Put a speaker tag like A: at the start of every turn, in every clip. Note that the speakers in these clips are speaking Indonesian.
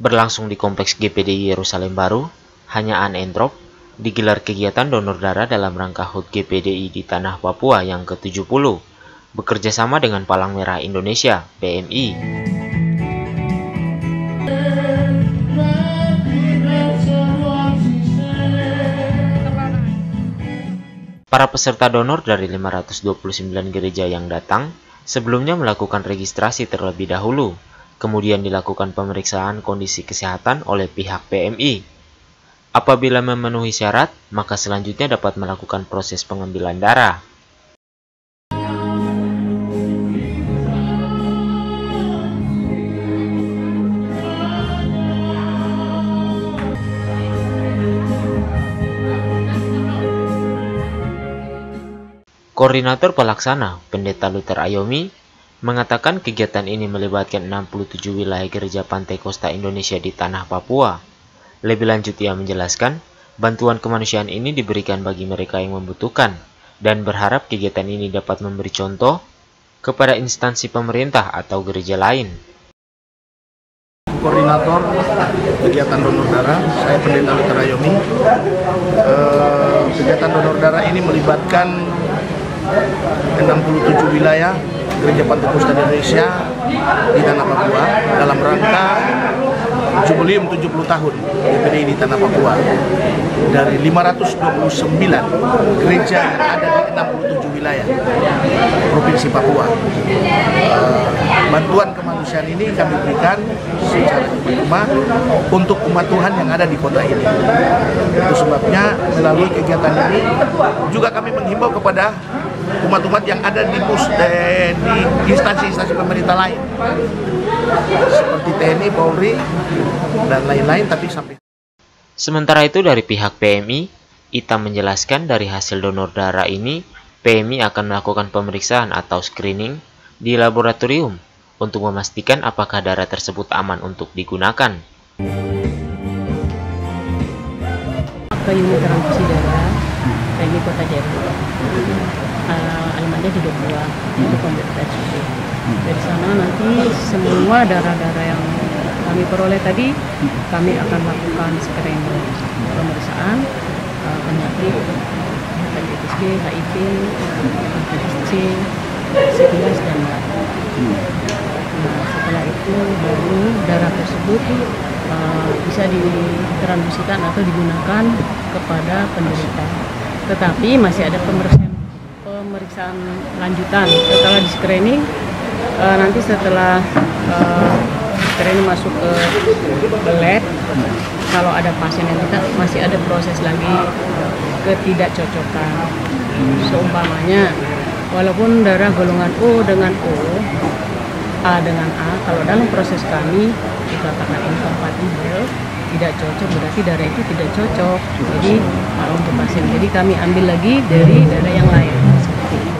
A: berlangsung di Kompleks GPDI Yerusalem Baru, hanya An Entrop, digelar kegiatan donor darah dalam rangka HUT GPDI di Tanah Papua yang ke-70, bekerja sama dengan Palang Merah Indonesia, PMI. Para peserta donor dari 529 gereja yang datang sebelumnya melakukan registrasi terlebih dahulu Kemudian dilakukan pemeriksaan kondisi kesehatan oleh pihak PMI. Apabila memenuhi syarat, maka selanjutnya dapat melakukan proses pengambilan darah. Koordinator pelaksana, Pendeta Luther Ayomi, mengatakan kegiatan ini melibatkan 67 wilayah gereja Pantai Costa Indonesia di tanah Papua. Lebih lanjut ia menjelaskan, bantuan kemanusiaan ini diberikan bagi mereka yang membutuhkan dan berharap kegiatan ini dapat memberi contoh kepada instansi pemerintah atau gereja lain.
B: Koordinator kegiatan donor darah, saya Pendeta Luther Ayomi. Eh, kegiatan donor darah ini melibatkan 67 wilayah Gereja Pantekosta Indonesia di Tanah Papua dalam rangka jubileum 70 tahun GPDI di Tanah Papua dari 529 gereja yang ada di 67 wilayah Provinsi Papua. Uh, bantuan kemanusiaan ini kami berikan secara cuma untuk umat Tuhan yang ada di kota ini. Itu sebabnya melalui kegiatan ini juga kami menghimbau kepada umat-umat yang ada di pus eh, di instansi-instansi pemerintah lain seperti TNI, Polri dan lain-lain tapi sampai
A: Sementara itu dari pihak PMI, Ita menjelaskan dari hasil donor darah ini, PMI akan melakukan pemeriksaan atau screening di laboratorium untuk memastikan apakah darah tersebut aman untuk digunakan.
C: Ke unit transfusi darah, PMI Kota Jayapura uh, alamatnya di Dopua itu susu dari sana nanti semua darah-darah yang kami peroleh tadi kami akan lakukan screening pemeriksaan uh, penyakit hepatitis B, HIV, hepatitis C, sifilis dan lain. Nah setelah itu baru darah tersebut uh, bisa ditransfusikan atau digunakan kepada penderita. Tetapi masih ada pemeriksaan pemeriksaan lanjutan. Setelah di screening uh, nanti setelah uh, screening masuk ke, lab kalau ada pasien yang kita masih ada proses lagi ketidakcocokan. Seumpamanya walaupun darah golongan O dengan O A dengan A kalau dalam proses kami dikatakan incompatible tidak cocok berarti darah itu tidak cocok. Jadi untuk pasien. Jadi kami ambil lagi dari darah yang lain.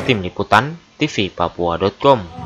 A: Tim Liputan TV Papua.com